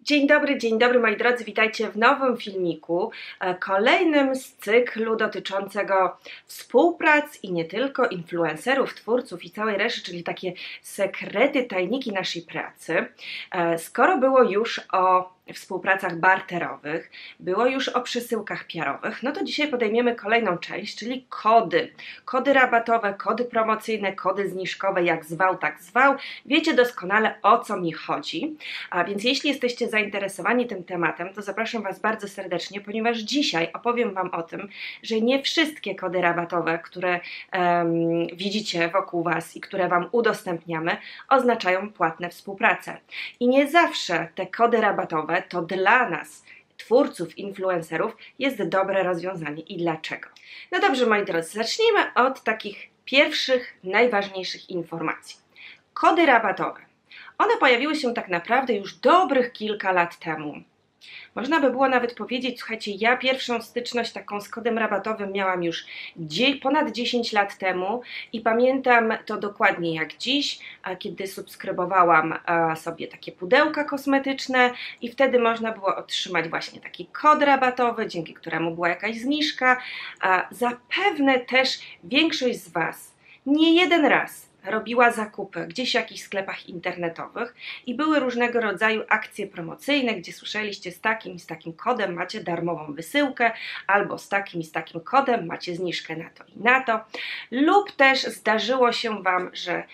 Dzień dobry, dzień dobry moi drodzy, witajcie w nowym filmiku, e, kolejnym z cyklu dotyczącego współprac i nie tylko influencerów, twórców i całej reszty, czyli takie sekrety, tajniki naszej pracy. E, skoro było już o współpracach barterowych, było już o przesyłkach piarowych, no to dzisiaj podejmiemy kolejną część, czyli kody. Kody rabatowe, kody promocyjne, kody zniżkowe, jak zwał, tak zwał. Wiecie doskonale o co mi chodzi. A więc jeśli jesteście zainteresowani tym tematem, to zapraszam Was bardzo serdecznie, ponieważ dzisiaj opowiem Wam o tym, że nie wszystkie kody rabatowe, które um, widzicie wokół Was i które Wam udostępniamy, oznaczają płatne współprace. I nie zawsze te kody rabatowe to dla nas, twórców, influencerów, jest dobre rozwiązanie i dlaczego. No dobrze, moi drodzy, zacznijmy od takich pierwszych, najważniejszych informacji. Kody rabatowe. One pojawiły się tak naprawdę już dobrych kilka lat temu. Można by było nawet powiedzieć, słuchajcie, ja pierwszą styczność taką z kodem rabatowym miałam już ponad 10 lat temu i pamiętam to dokładnie jak dziś, kiedy subskrybowałam sobie takie pudełka kosmetyczne i wtedy można było otrzymać właśnie taki kod rabatowy, dzięki któremu była jakaś zniżka. Zapewne też większość z Was nie jeden raz robiła zakupy gdzieś w jakichś sklepach internetowych i były różnego rodzaju akcje promocyjne, gdzie słyszeliście z takim z takim kodem macie darmową wysyłkę, albo z takim z takim kodem macie zniżkę na to i na to. Lub też zdarzyło się Wam, że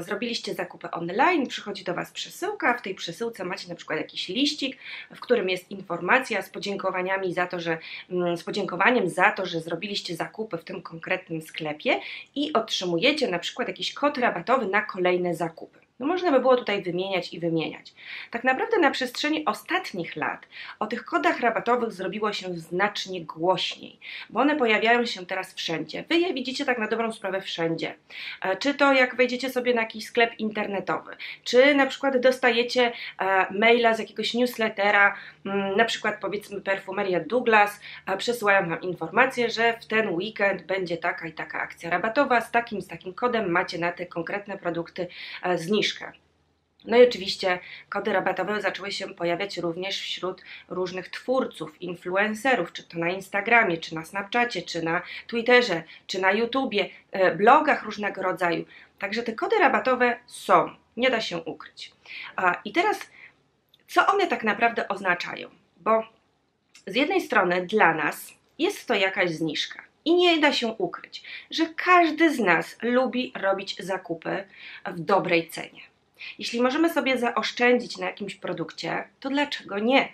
zrobiliście zakupy online, przychodzi do Was przesyłka, w tej przesyłce macie na przykład jakiś liścik, w którym jest informacja z podziękowaniami za to, że mm, z podziękowaniem za to, że zrobiliście zakupy w tym konkretnym sklepie i otrzymujecie na przykład jakiś kod rabatowy na kolejne zakupy. No można by było tutaj wymieniać i wymieniać. Tak naprawdę na przestrzeni ostatnich lat o tych kodach rabatowych zrobiło się znacznie głośniej, bo one pojawiają się teraz wszędzie. Wy je widzicie tak na dobrą sprawę wszędzie. E, czy to jak wejdziecie sobie na jakiś sklep internetowy, czy na przykład dostajecie e, maila z jakiegoś newslettera, mm, na przykład powiedzmy perfumeria Douglas, przesyłają Wam informację, że w ten weekend będzie taka i taka akcja rabatowa z takim, z takim kodem macie na te konkretne produkty e, zniżkę zniżkę. No i oczywiście kody rabatowe zaczęły się pojawiać również wśród różnych twórców, influencerów, czy to na Instagramie, czy na Snapchacie, czy na Twitterze, czy na YouTubie, e, blogach różnego rodzaju. Także te kody rabatowe są, nie da się ukryć. I teraz, co one tak naprawdę oznaczają? Bo z jednej strony dla nas jest to jakaś zniżka. I nie da się ukryć, że każdy z nas lubi robić zakupy w dobrej cenie. Jeśli możemy sobie zaoszczędzić na jakimś produkcie, to dlaczego nie?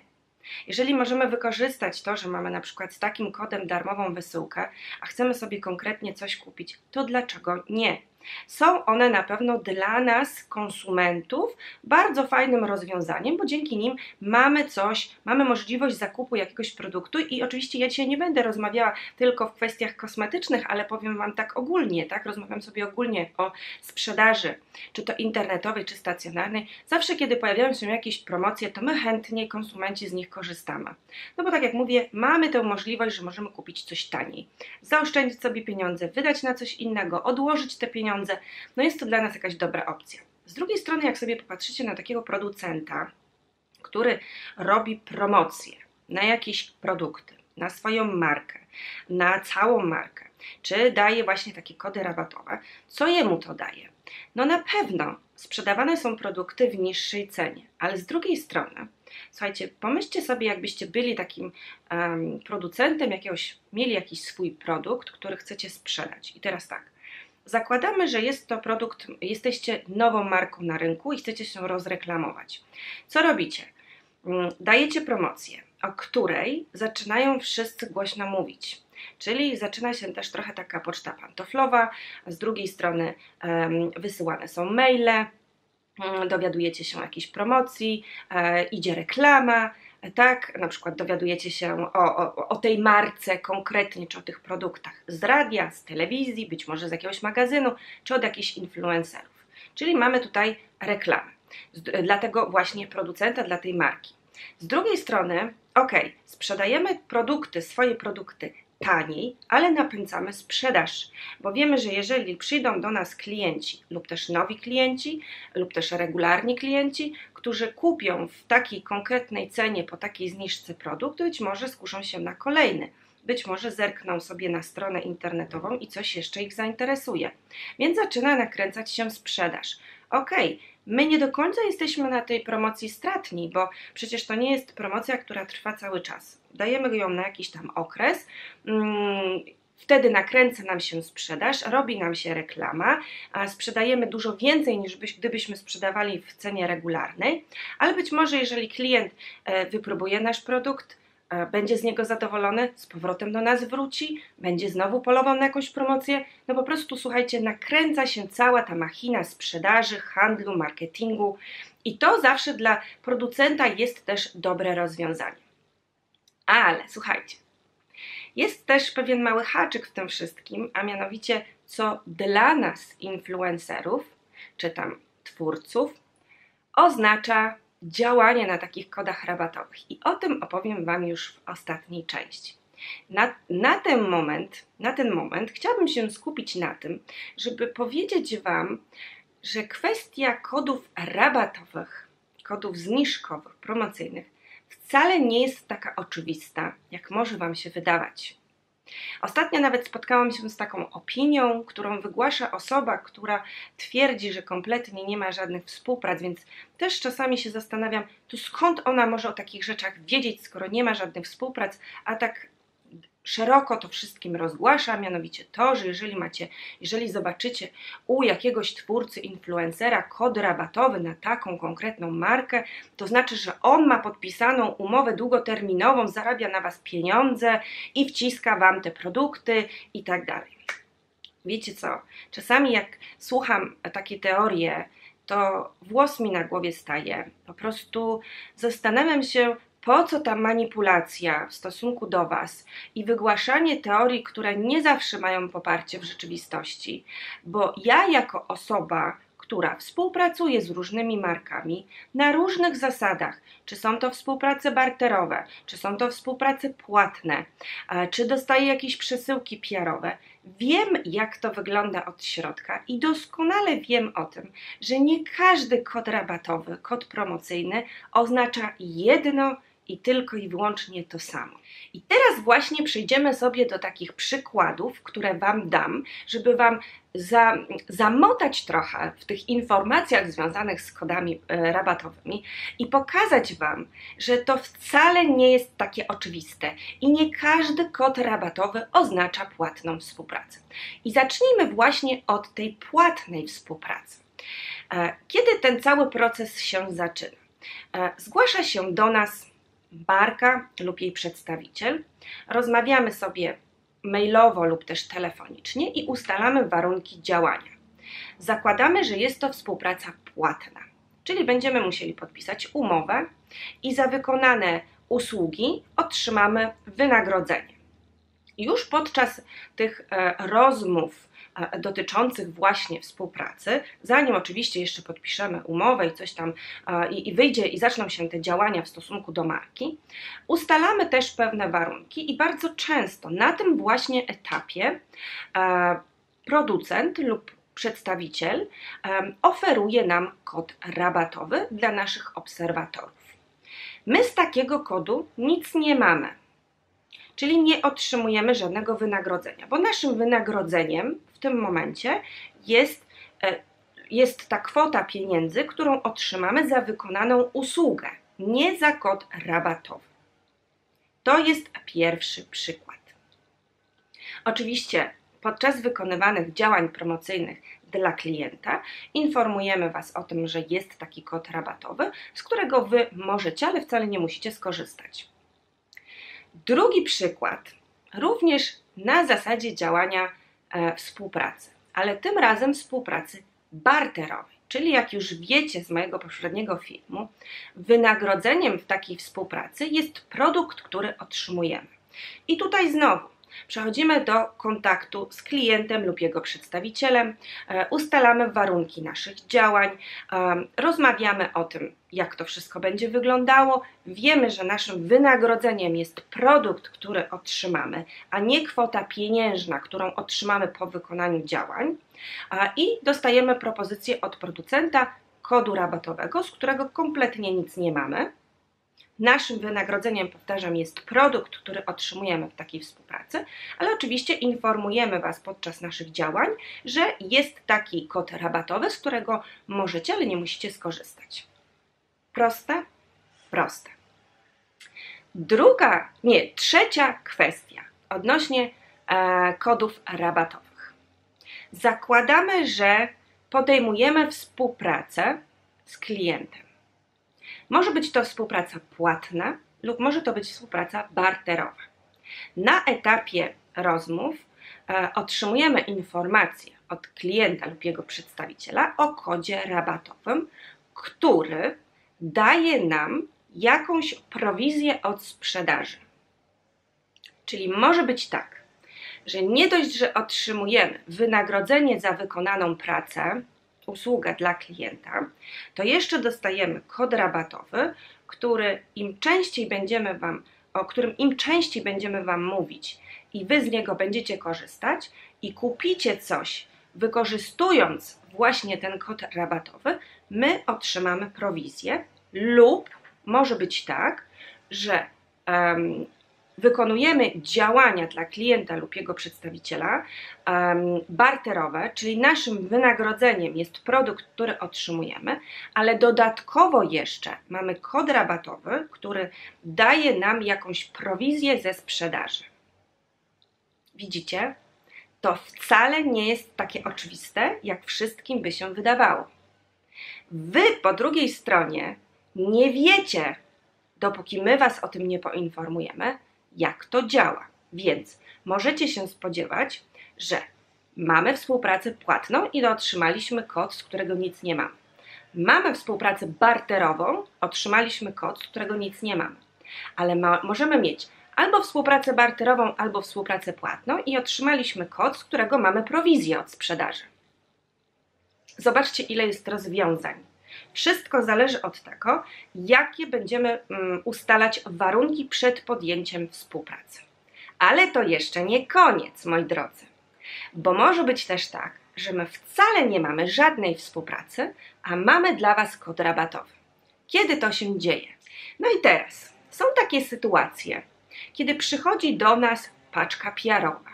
Jeżeli możemy wykorzystać to, że mamy na przykład z takim kodem darmową wysyłkę, a chcemy sobie konkretnie coś kupić, to dlaczego nie? Są one na pewno dla nas, konsumentów, bardzo fajnym rozwiązaniem, bo dzięki nim mamy coś, mamy możliwość zakupu jakiegoś produktu i oczywiście ja dzisiaj nie będę rozmawiała tylko w kwestiach kosmetycznych, ale powiem Wam tak ogólnie, tak? Rozmawiam sobie ogólnie o sprzedaży, czy to internetowej, czy stacjonarnej. Zawsze, kiedy pojawiają się jakieś promocje, to my chętnie, konsumenci, z nich korzystamy. No bo tak jak mówię, mamy tę możliwość, że możemy kupić coś taniej, zaoszczędzić sobie pieniądze, wydać na coś innego, odłożyć te pieniądze, pieniądze, no jest to dla nas jakaś dobra opcja. Z drugiej strony, jak sobie popatrzycie na takiego producenta, który robi promocję na jakieś produkty, na swoją markę, na całą markę, czy daje właśnie takie kody rabatowe, co jemu to daje? No na pewno sprzedawane są produkty w niższej cenie, ale z drugiej strony, słuchajcie, pomyślcie sobie, jakbyście byli takim um, producentem jakiegoś, mieli jakiś swój produkt, który chcecie sprzedać. I teraz tak, Zakładamy, że jest to produkt, jesteście nową marką na rynku i chcecie się rozreklamować. Co robicie? Mm, dajecie promocję, o której zaczynają wszyscy głośno mówić. Czyli zaczyna się też trochę taka poczta pantoflowa, z drugiej strony wysyłane są maile, um, dowiadujecie się o jakiejś promocji, um, idzie reklama, tak, na przykład dowiadujecie się o, o, o, tej marce konkretnie, czy o tych produktach z radia, z telewizji, być może z jakiegoś magazynu, czy od jakichś influencerów. Czyli mamy tutaj reklamę dla tego właśnie producenta, dla tej marki. Z drugiej strony, ok, sprzedajemy produkty, swoje produkty taniej, ale napędzamy sprzedaż, bo wiemy, że jeżeli przyjdą do nas klienci lub też nowi klienci, lub też regularni klienci, którzy kupią w takiej konkretnej cenie po takiej zniżce produkt, być może skuszą się na kolejny. Być może zerkną sobie na stronę internetową i coś jeszcze ich zainteresuje. Więc zaczyna nakręcać się sprzedaż. Ok, my nie do końca jesteśmy na tej promocji stratni, bo przecież to nie jest promocja, która trwa cały czas. Dajemy ją na jakiś tam okres. Mm, wtedy nakręca nam się sprzedaż, robi nam się reklama, a sprzedajemy dużo więcej niż byś, gdybyśmy sprzedawali w cenie regularnej, ale być może jeżeli klient e, wypróbuje nasz produkt, będzie z niego zadowolony, z powrotem do nas wróci, będzie znowu polował na jakąś promocję. No po prostu słuchajcie, nakręca się cała ta machina sprzedaży, handlu, marketingu i to zawsze dla producenta jest też dobre rozwiązanie. Ale słuchajcie, jest też pewien mały haczyk w tym wszystkim, a mianowicie co dla nas influencerów, czy tam twórców, oznacza działanie na takich kodach rabatowych i o tym opowiem Wam już w ostatniej części. Na, na, ten moment, na ten moment chciałabym się skupić na tym, żeby powiedzieć Wam, że kwestia kodów rabatowych, kodów zniżkowych, promocyjnych wcale nie jest taka oczywista, jak może Wam się wydawać. Ostatnio nawet spotkałam się z taką opinią, którą wygłasza osoba, która twierdzi, że kompletnie nie ma żadnych współprac, więc też czasami się zastanawiam, to skąd ona może o takich rzeczach wiedzieć, skoro nie ma żadnych współprac, a tak szeroko to wszystkim rozgłasza, mianowicie to, że jeżeli macie, jeżeli zobaczycie u jakiegoś twórcy, influencera kod rabatowy na taką konkretną markę, to znaczy, że on ma podpisaną umowę długoterminową, zarabia na Was pieniądze i wciska Wam te produkty i tak dalej. Wiecie co? Czasami jak słucham takie teorie, to włos mi na głowie staje. Po prostu zastanawiam się, po co ta manipulacja w stosunku do Was i wygłaszanie teorii, które nie zawsze mają poparcie w rzeczywistości, bo ja jako osoba, która współpracuje z różnymi markami na różnych zasadach, czy są to współprace barterowe, czy są to współprace płatne, czy dostaję jakieś przesyłki PR-owe. Wiem, jak to wygląda od środka i doskonale wiem o tym, że nie każdy kod rabatowy, kod promocyjny oznacza jedno i tylko i wyłącznie to samo. I teraz właśnie przejdziemy sobie do takich przykładów, które Wam dam, żeby Wam za, zamotać trochę w tych informacjach związanych z kodami e, rabatowymi i pokazać Wam, że to wcale nie jest takie oczywiste i nie każdy kod rabatowy oznacza płatną współpracę. I zacznijmy właśnie od tej płatnej współpracy. E, kiedy ten cały proces się zaczyna? E, zgłasza się do nas barka lub jej przedstawiciel. Rozmawiamy sobie mailowo lub też telefonicznie i ustalamy warunki działania. Zakładamy, że jest to współpraca płatna, czyli będziemy musieli podpisać umowę i za wykonane usługi otrzymamy wynagrodzenie. Już podczas tych e, rozmów dotyczących właśnie współpracy, zanim oczywiście jeszcze podpiszemy umowę i coś tam i, i wyjdzie i zaczną się te działania w stosunku do marki, ustalamy też pewne warunki i bardzo często na tym właśnie etapie producent lub przedstawiciel oferuje nam kod rabatowy dla naszych obserwatorów. My z takiego kodu nic nie mamy czyli nie otrzymujemy żadnego wynagrodzenia, bo naszym wynagrodzeniem w tym momencie jest, e, jest ta kwota pieniędzy, którą otrzymamy za wykonaną usługę, nie za kod rabatowy. To jest pierwszy przykład. Oczywiście podczas wykonywanych działań promocyjnych dla klienta informujemy Was o tym, że jest taki kod rabatowy, z którego Wy możecie, ale wcale nie musicie skorzystać. Drugi przykład, również na zasadzie działania e, współpracy, ale tym razem współpracy barterowej. Czyli jak już wiecie z mojego poprzedniego filmu, wynagrodzeniem w takiej współpracy jest produkt, który otrzymujemy. I tutaj znowu Przechodzimy do kontaktu z klientem lub jego przedstawicielem, e, ustalamy warunki naszych działań, e, rozmawiamy o tym, jak to wszystko będzie wyglądało. Wiemy, że naszym wynagrodzeniem jest produkt, który otrzymamy, a nie kwota pieniężna, którą otrzymamy po wykonaniu działań. I dostajemy propozycję od producenta kodu rabatowego, z którego kompletnie nic nie mamy. Naszym wynagrodzeniem, powtarzam, jest produkt, który otrzymujemy w takiej współpracy, ale oczywiście informujemy Was podczas naszych działań, że jest taki kod rabatowy, z którego możecie, ale nie musicie skorzystać. Proste? Proste. Druga, nie, trzecia kwestia odnośnie e, kodów rabatowych. Zakładamy, że podejmujemy współpracę z klientem. Może być to współpraca płatna lub może to być współpraca barterowa. Na etapie rozmów e, otrzymujemy informację od klienta lub jego przedstawiciela o kodzie rabatowym, który daje nam jakąś prowizję od sprzedaży. Czyli może być tak, że nie dość, że otrzymujemy wynagrodzenie za wykonaną pracę, usługę dla klienta, to jeszcze dostajemy kod rabatowy, który im częściej będziemy Wam, o którym im częściej będziemy Wam mówić i Wy z niego będziecie korzystać i kupicie coś, wykorzystując właśnie ten kod rabatowy, my otrzymamy prowizję lub może być tak, że wykonujemy działania dla klienta lub jego przedstawiciela um, barterowe, czyli naszym wynagrodzeniem jest produkt, który otrzymujemy, ale dodatkowo jeszcze mamy kod rabatowy, który daje nam jakąś prowizję ze sprzedaży. Widzicie? To wcale nie jest takie oczywiste, jak wszystkim by się wydawało. Wy po drugiej stronie nie wiecie, dopóki my Was o tym nie poinformujemy, jak to działa. Więc możecie się spodziewać, że mamy współpracę płatną i otrzymaliśmy kod, z którego nic nie mamy. Mamy współpracę barterową, otrzymaliśmy kod, z którego nic nie mamy. Ale ma, możemy mieć albo współpracę barterową, albo współpracę płatną i otrzymaliśmy kod, z którego mamy prowizję od sprzedaży. Zobaczcie, ile jest rozwiązań. Wszystko zależy od tego, jakie będziemy mm, ustalać warunki przed podjęciem współpracy. Ale to jeszcze nie koniec, moi drodzy, bo może być też tak, że my wcale nie mamy żadnej współpracy, a mamy dla Was kod rabatowy. Kiedy to się dzieje? No i teraz są takie sytuacje, kiedy przychodzi do nas paczka piarowa.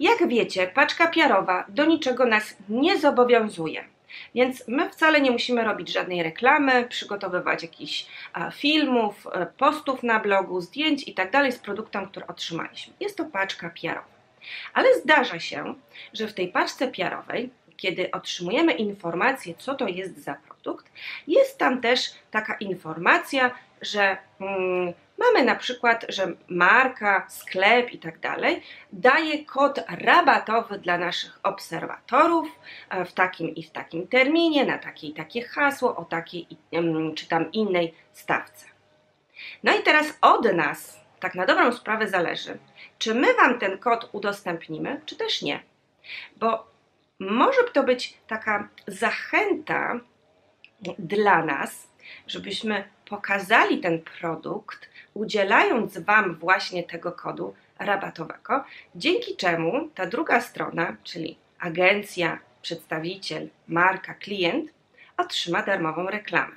Jak wiecie, paczka piarowa do niczego nas nie zobowiązuje. Więc my wcale nie musimy robić żadnej reklamy, przygotowywać jakichś filmów, e, postów na blogu, zdjęć i tak z produktem, który otrzymaliśmy. Jest to paczka PR-owa. Ale zdarza się, że w tej paczce PR-owej, kiedy otrzymujemy informację, co to jest za produkt, jest tam też taka informacja, że mm, mamy na przykład, że marka, sklep i tak dalej daje kod rabatowy dla naszych obserwatorów e, w takim i w takim terminie, na takie i takie hasło, o takiej czy tam innej stawce. No i teraz od nas, tak na dobrą sprawę zależy, czy my Wam ten kod udostępnimy, czy też nie. Bo może to być taka zachęta dla nas, żebyśmy pokazali ten produkt, udzielając Wam właśnie tego kodu rabatowego, dzięki czemu ta druga strona, czyli agencja, przedstawiciel, marka, klient, otrzyma darmową reklamę.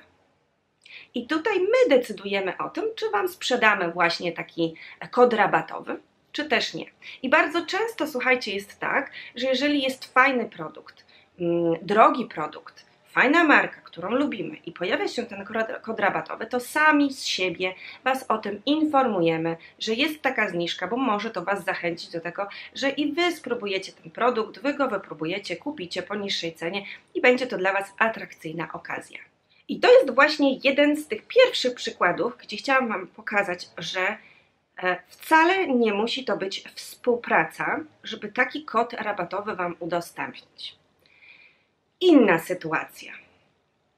I tutaj my decydujemy o tym, czy Wam sprzedamy właśnie taki kod rabatowy, czy też nie. I bardzo często, słuchajcie, jest tak, że jeżeli jest fajny produkt, mm, drogi produkt, fajna marka, którą lubimy i pojawia się ten kod rabatowy, to sami z siebie Was o tym informujemy, że jest taka zniżka, bo może to Was zachęcić do tego, że i Wy spróbujecie ten produkt, Wy go wypróbujecie, kupicie po niższej cenie i będzie to dla Was atrakcyjna okazja. I to jest właśnie jeden z tych pierwszych przykładów, gdzie chciałam Wam pokazać, że e, wcale nie musi to być współpraca, żeby taki kod rabatowy Wam udostępnić inna sytuacja.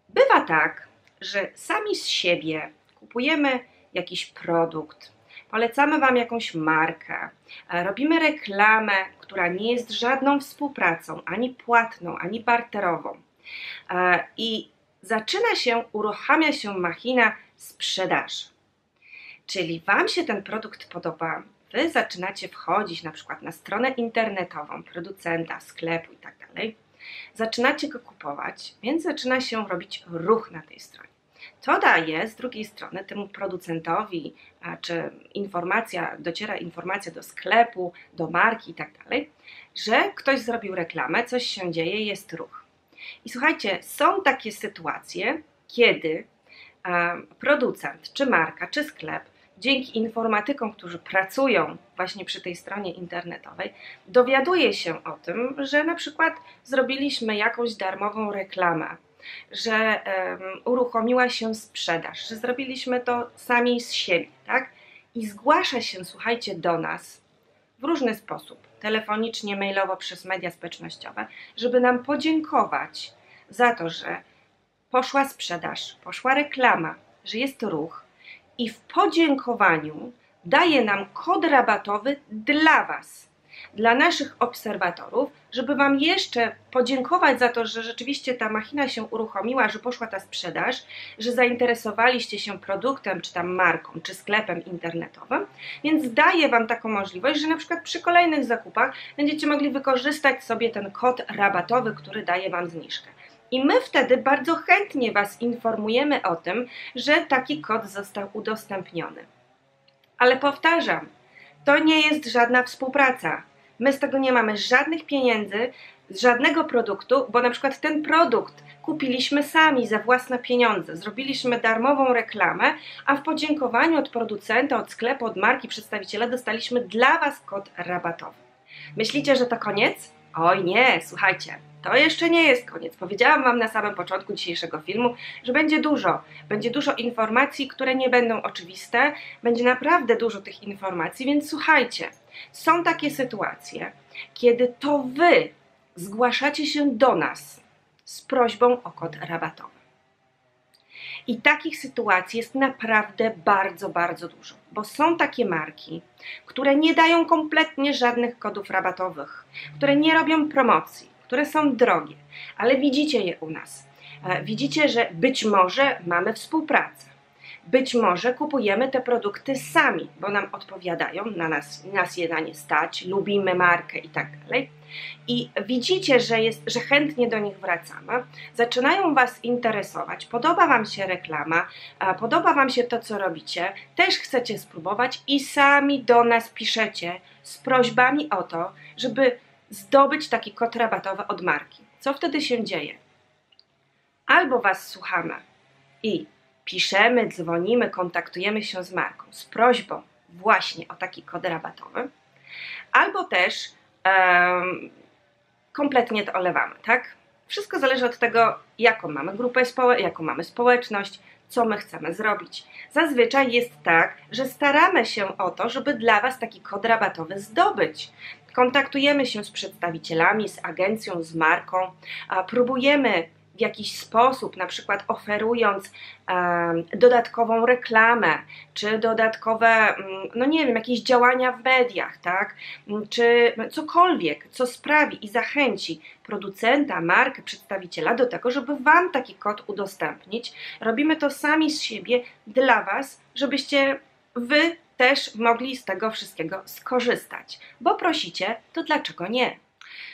Bywa tak, że sami z siebie kupujemy jakiś produkt, polecamy Wam jakąś markę, e, robimy reklamę, która nie jest żadną współpracą, ani płatną, ani barterową. E, I zaczyna się, uruchamia się machina sprzedaży. Czyli Wam się ten produkt podoba, Wy zaczynacie wchodzić na przykład na stronę internetową producenta, sklepu i tak zaczynacie go kupować, więc zaczyna się robić ruch na tej stronie. To daje z drugiej strony temu producentowi, czy informacja, dociera informacja do sklepu, do marki i tak dalej, że ktoś zrobił reklamę, coś się dzieje, jest ruch. I słuchajcie, są takie sytuacje, kiedy producent, czy marka, czy sklep dzięki informatykom, którzy pracują właśnie przy tej stronie internetowej, dowiaduje się o tym, że na przykład zrobiliśmy jakąś darmową reklamę, że um, uruchomiła się sprzedaż, że zrobiliśmy to sami z siebie, tak? I zgłasza się, słuchajcie, do nas w różny sposób, telefonicznie, mailowo, przez media społecznościowe, żeby nam podziękować za to, że poszła sprzedaż, poszła reklama, że jest ruch, i w podziękowaniu daje nam kod rabatowy dla Was, dla naszych obserwatorów, żeby Wam jeszcze podziękować za to, że rzeczywiście ta machina się uruchomiła, że poszła ta sprzedaż, że zainteresowaliście się produktem, czy tam marką, czy sklepem internetowym, więc daję Wam taką możliwość, że na przykład przy kolejnych zakupach będziecie mogli wykorzystać sobie ten kod rabatowy, który daje Wam zniżkę. I my wtedy bardzo chętnie Was informujemy o tym, że taki kod został udostępniony. Ale powtarzam, to nie jest żadna współpraca. My z tego nie mamy żadnych pieniędzy, żadnego produktu, bo na przykład ten produkt kupiliśmy sami za własne pieniądze, zrobiliśmy darmową reklamę, a w podziękowaniu od producenta, od sklepu, od marki, przedstawiciela dostaliśmy dla Was kod rabatowy. Myślicie, że to koniec? Oj nie, słuchajcie, to jeszcze nie jest koniec. Powiedziałam Wam na samym początku dzisiejszego filmu, że będzie dużo. Będzie dużo informacji, które nie będą oczywiste. Będzie naprawdę dużo tych informacji, więc słuchajcie. Są takie sytuacje, kiedy to Wy zgłaszacie się do nas z prośbą o kod rabatowy. I takich sytuacji jest naprawdę bardzo, bardzo dużo, bo są takie marki, które nie dają kompletnie żadnych kodów rabatowych, które nie robią promocji, które są drogie, ale widzicie je u nas. E, widzicie, że być może mamy współpracę. Być może kupujemy te produkty sami, bo nam odpowiadają, na nas, nas je na nie stać, lubimy markę i tak dalej. I widzicie, że, jest, że chętnie do nich wracamy, zaczynają Was interesować, podoba Wam się reklama, podoba Wam się to, co robicie, też chcecie spróbować i sami do nas piszecie z prośbami o to, żeby zdobyć taki kod rabatowy od marki. Co wtedy się dzieje? Albo Was słuchamy i piszemy, dzwonimy, kontaktujemy się z marką z prośbą właśnie o taki kod rabatowy, albo też um, kompletnie to olewamy, tak? Wszystko zależy od tego, jaką mamy grupę jaką mamy społeczność, co my chcemy zrobić. Zazwyczaj jest tak, że staramy się o to, żeby dla Was taki kod rabatowy zdobyć. Kontaktujemy się z przedstawicielami, z agencją, z marką, próbujemy w jakiś sposób, na przykład oferując dodatkową reklamę, czy dodatkowe, mm, no nie wiem, jakieś działania w mediach, tak, mm, czy cokolwiek, co sprawi i zachęci producenta, markę, przedstawiciela do tego, żeby Wam taki kod udostępnić. Robimy to sami z siebie dla Was, żebyście Wy też mogli z tego wszystkiego skorzystać. Bo prosicie, to dlaczego nie?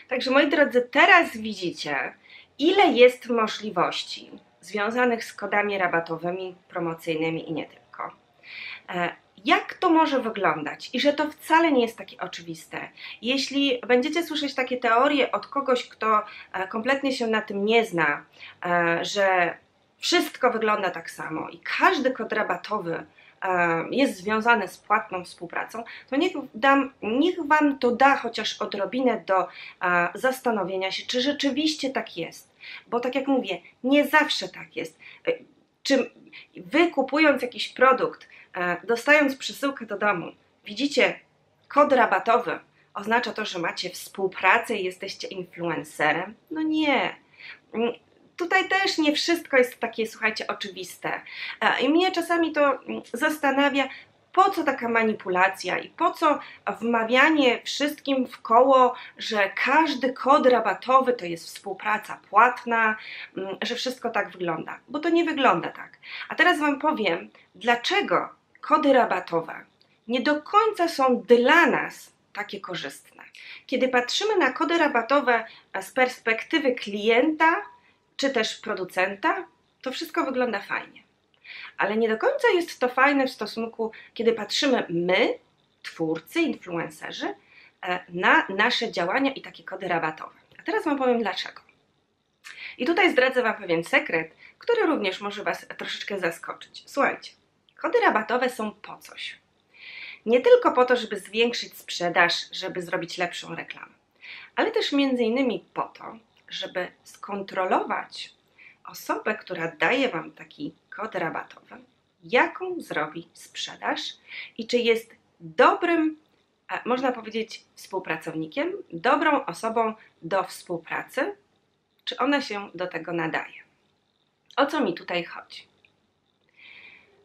Także moi drodzy, teraz widzicie, ile jest możliwości związanych z kodami rabatowymi, promocyjnymi i nie tylko. E, jak to może wyglądać i że to wcale nie jest takie oczywiste. Jeśli będziecie słyszeć takie teorie od kogoś, kto e, kompletnie się na tym nie zna, e, że wszystko wygląda tak samo i każdy kod rabatowy jest związane z płatną współpracą, to niech, dam, niech Wam to da chociaż odrobinę do zastanowienia się, czy rzeczywiście tak jest. Bo tak jak mówię, nie zawsze tak jest. E, czy Wy kupując jakiś produkt, e, dostając przesyłkę do domu, widzicie kod rabatowy, oznacza to, że macie współpracę i jesteście influencerem? No nie mm, tutaj też nie wszystko jest takie, słuchajcie, oczywiste. E, I mnie czasami to mm, zastanawia, po co taka manipulacja i po co wmawianie wszystkim w koło, że każdy kod rabatowy to jest współpraca płatna, mm, że wszystko tak wygląda? Bo to nie wygląda tak. A teraz Wam powiem, dlaczego kody rabatowe nie do końca są dla nas takie korzystne. Kiedy patrzymy na kody rabatowe z perspektywy klienta czy też producenta, to wszystko wygląda fajnie. Ale nie do końca jest to fajne w stosunku, kiedy patrzymy my, twórcy, influencerzy, e, na nasze działania i takie kody rabatowe. A teraz Wam powiem dlaczego. I tutaj zdradzę Wam pewien sekret, który również może Was troszeczkę zaskoczyć. Słuchajcie, kody rabatowe są po coś. Nie tylko po to, żeby zwiększyć sprzedaż, żeby zrobić lepszą reklamę, ale też między innymi po to, żeby skontrolować osobę, która daje Wam taki kod rabatowy, jaką zrobi sprzedaż i czy jest dobrym, można powiedzieć, współpracownikiem, dobrą osobą do współpracy, czy ona się do tego nadaje. O co mi tutaj chodzi?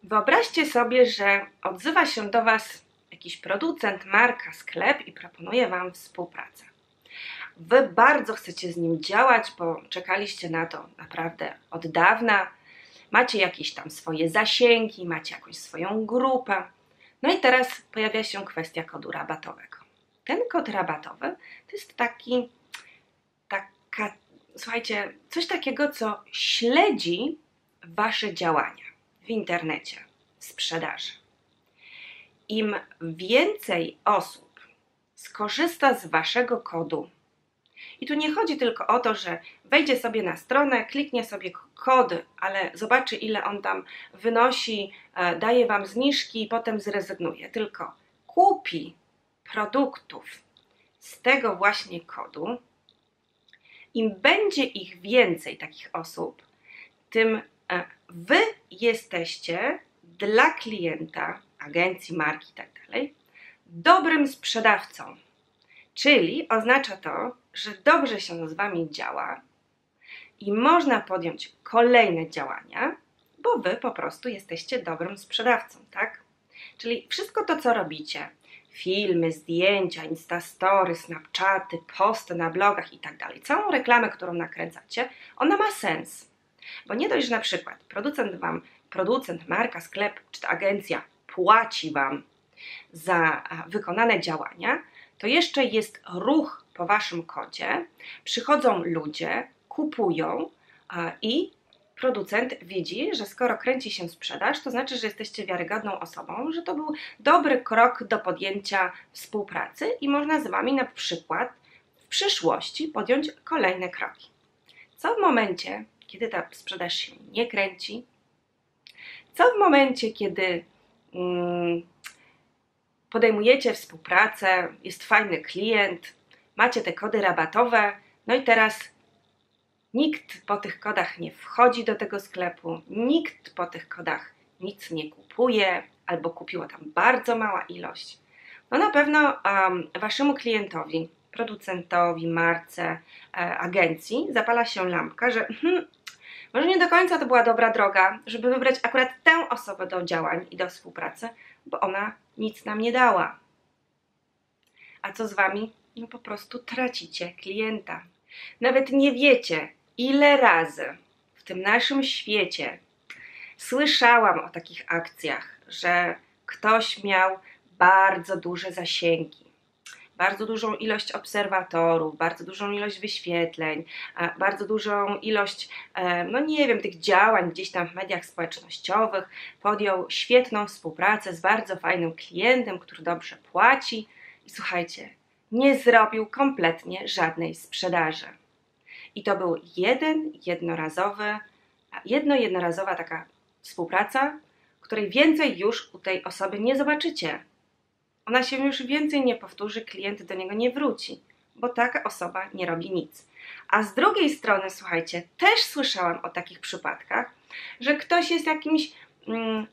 Wyobraźcie sobie, że odzywa się do Was jakiś producent, marka, sklep i proponuje Wam współpracę. Wy bardzo chcecie z nim działać, bo czekaliście na to naprawdę od dawna. Macie jakieś tam swoje zasięgi, macie jakąś swoją grupę. No i teraz pojawia się kwestia kodu rabatowego. Ten kod rabatowy to jest taki, taka, słuchajcie, coś takiego, co śledzi Wasze działania w internecie, w sprzedaży. Im więcej osób skorzysta z Waszego kodu, i tu nie chodzi tylko o to, że wejdzie sobie na stronę, kliknie sobie kod, ale zobaczy ile on tam wynosi, e, daje Wam zniżki i potem zrezygnuje, tylko kupi produktów z tego właśnie kodu. Im będzie ich więcej takich osób, tym e, Wy jesteście dla klienta, agencji, marki itd. Tak dobrym sprzedawcą. Czyli oznacza to, że dobrze się z Wami działa i można podjąć kolejne działania, bo Wy po prostu jesteście dobrym sprzedawcą, tak? Czyli wszystko to, co robicie, filmy, zdjęcia, instastory, snapchaty, posty na blogach i tak dalej, całą reklamę, którą nakręcacie, ona ma sens. Bo nie dość, że na przykład producent Wam, producent, marka, sklep czy agencja płaci Wam za wykonane działania, to jeszcze jest ruch po Waszym kodzie, przychodzą ludzie, kupują i producent widzi, że skoro kręci się sprzedaż, to znaczy, że jesteście wiarygodną osobą, że to był dobry krok do podjęcia współpracy i można z Wami na przykład w przyszłości podjąć kolejne kroki. Co w momencie, kiedy ta sprzedaż się nie kręci? Co w momencie, kiedy mm, podejmujecie współpracę, jest fajny klient, macie te kody rabatowe, no i teraz nikt po tych kodach nie wchodzi do tego sklepu, nikt po tych kodach nic nie kupuje albo kupiła tam bardzo mała ilość. No na pewno um, waszemu klientowi, producentowi, marce, e, agencji zapala się lampka, że hmm, może nie do końca to była dobra droga, żeby wybrać akurat tę osobę do działań i do współpracy, bo ona nic nam nie dała. A co z wami? No po prostu tracicie klienta. Nawet nie wiecie, ile razy w tym naszym świecie słyszałam o takich akcjach, że ktoś miał bardzo duże zasięgi bardzo dużą ilość obserwatorów, bardzo dużą ilość wyświetleń, bardzo dużą ilość, e, no nie wiem, tych działań gdzieś tam w mediach społecznościowych, podjął świetną współpracę z bardzo fajnym klientem, który dobrze płaci i słuchajcie, nie zrobił kompletnie żadnej sprzedaży. I to był jeden jednorazowy, jedno jednorazowa taka współpraca, której więcej już u tej osoby nie zobaczycie ona się już więcej nie powtórzy, klient do niego nie wróci, bo taka osoba nie robi nic. A z drugiej strony, słuchajcie, też słyszałam o takich przypadkach, że ktoś jest jakimś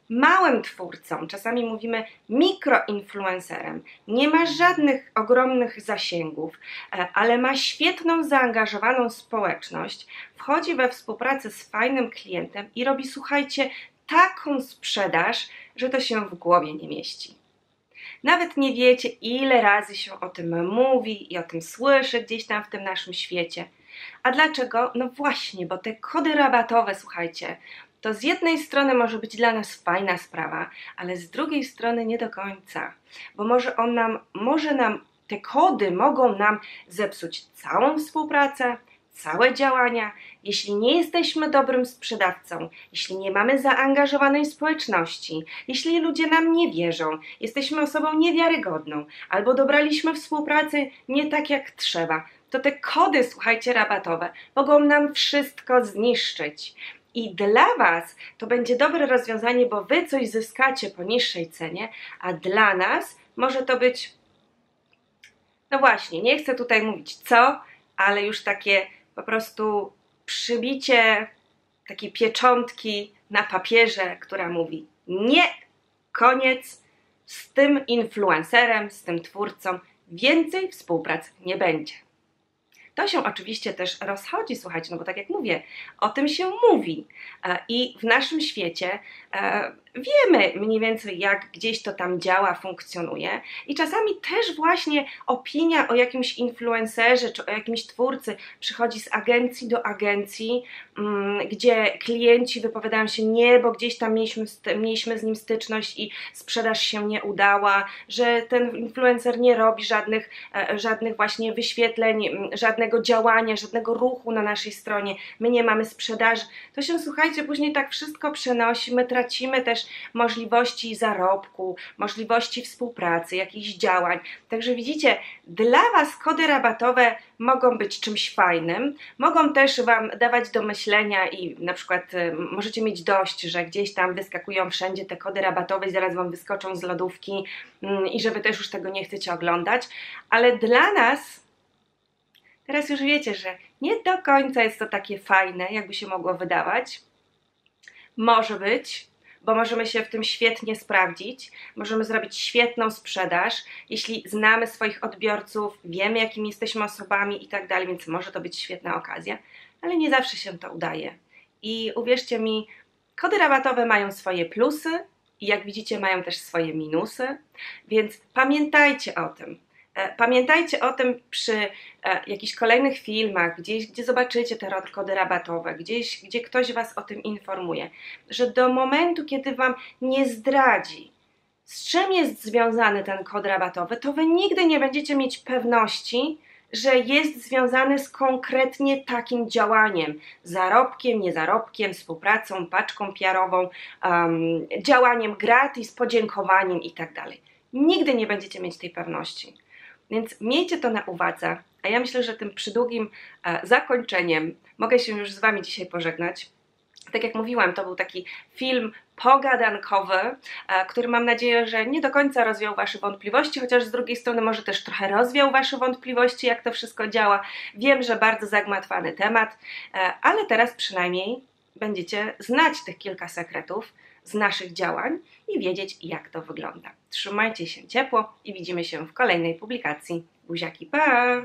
małym twórcą, czasami mówimy mikroinfluencerem, nie ma żadnych ogromnych zasięgów, e, ale ma świetną, zaangażowaną społeczność, wchodzi we współpracę z fajnym klientem i robi, słuchajcie, taką sprzedaż, że to się w głowie nie mieści. Nawet nie wiecie, ile razy się o tym mówi i o tym słyszy gdzieś tam w tym naszym świecie. A dlaczego? No właśnie, bo te kody rabatowe, słuchajcie, to z jednej strony może być dla nas fajna sprawa, ale z drugiej strony nie do końca, bo może on nam, może nam, te kody mogą nam zepsuć całą współpracę, całe działania, jeśli nie jesteśmy dobrym sprzedawcą, jeśli nie mamy zaangażowanej społeczności, jeśli ludzie nam nie wierzą, jesteśmy osobą niewiarygodną, albo dobraliśmy współpracy nie tak jak trzeba, to te kody, słuchajcie, rabatowe mogą nam wszystko zniszczyć. I dla Was to będzie dobre rozwiązanie, bo Wy coś zyskacie po niższej cenie, a dla nas może to być, no właśnie, nie chcę tutaj mówić co, ale już takie po prostu przybicie takiej pieczątki na papierze, która mówi nie, koniec, z tym influencerem, z tym twórcą więcej współpracy nie będzie. To się oczywiście też rozchodzi, słuchajcie, no bo tak jak mówię, o tym się mówi. E, I w naszym świecie e, wiemy mniej więcej, jak gdzieś to tam działa, funkcjonuje. I czasami też właśnie opinia o jakimś influencerze czy o jakimś twórcy przychodzi z agencji do agencji, mm, gdzie klienci wypowiadają się nie, bo gdzieś tam mieliśmy, mieliśmy z nim styczność i sprzedaż się nie udała, że ten influencer nie robi żadnych, e, żadnych właśnie wyświetleń, żadnego działania, żadnego ruchu na naszej stronie, my nie mamy sprzedaży. To się słuchajcie, później tak wszystko przenosi, my tracimy też możliwości zarobku, możliwości współpracy, jakichś działań. Także widzicie, dla Was kody rabatowe mogą być czymś fajnym, mogą też Wam dawać do myślenia i na przykład y, możecie mieć dość, że gdzieś tam wyskakują wszędzie te kody rabatowe i zaraz Wam wyskoczą z lodówki mm, i że Wy też już tego nie chcecie oglądać, ale dla nas teraz już wiecie, że nie do końca jest to takie fajne, jakby się mogło wydawać. Może być, bo możemy się w tym świetnie sprawdzić, możemy zrobić świetną sprzedaż, jeśli znamy swoich odbiorców, wiemy jakimi jesteśmy osobami i tak dalej, więc może to być świetna okazja, ale nie zawsze się to udaje. I uwierzcie mi, kody rabatowe mają swoje plusy i jak widzicie mają też swoje minusy, więc pamiętajcie o tym. E, pamiętajcie o tym przy e, jakichś kolejnych filmach, gdzieś, gdzie zobaczycie te kody rabatowe, gdzieś, gdzie ktoś Was o tym informuje, że do momentu, kiedy Wam nie zdradzi, z czym jest związany ten kod rabatowy, to Wy nigdy nie będziecie mieć pewności, że jest związany z konkretnie takim działaniem, zarobkiem, niezarobkiem, współpracą, paczką PR-ową, um, działaniem gratis, podziękowaniem itd. Tak nigdy nie będziecie mieć tej pewności. Więc miejcie to na uwadze. A ja myślę, że tym przydługim e, zakończeniem mogę się już z Wami dzisiaj pożegnać. Tak jak mówiłam, to był taki film pogadankowy, e, który mam nadzieję, że nie do końca rozwiał Wasze wątpliwości, chociaż z drugiej strony może też trochę rozwiał Wasze wątpliwości, jak to wszystko działa. Wiem, że bardzo zagmatwany temat, e, ale teraz przynajmniej będziecie znać tych kilka sekretów, z naszych działań i wiedzieć, jak to wygląda. Trzymajcie się ciepło i widzimy się w kolejnej publikacji. Buziaki, pa!